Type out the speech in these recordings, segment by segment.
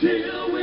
She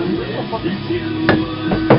That you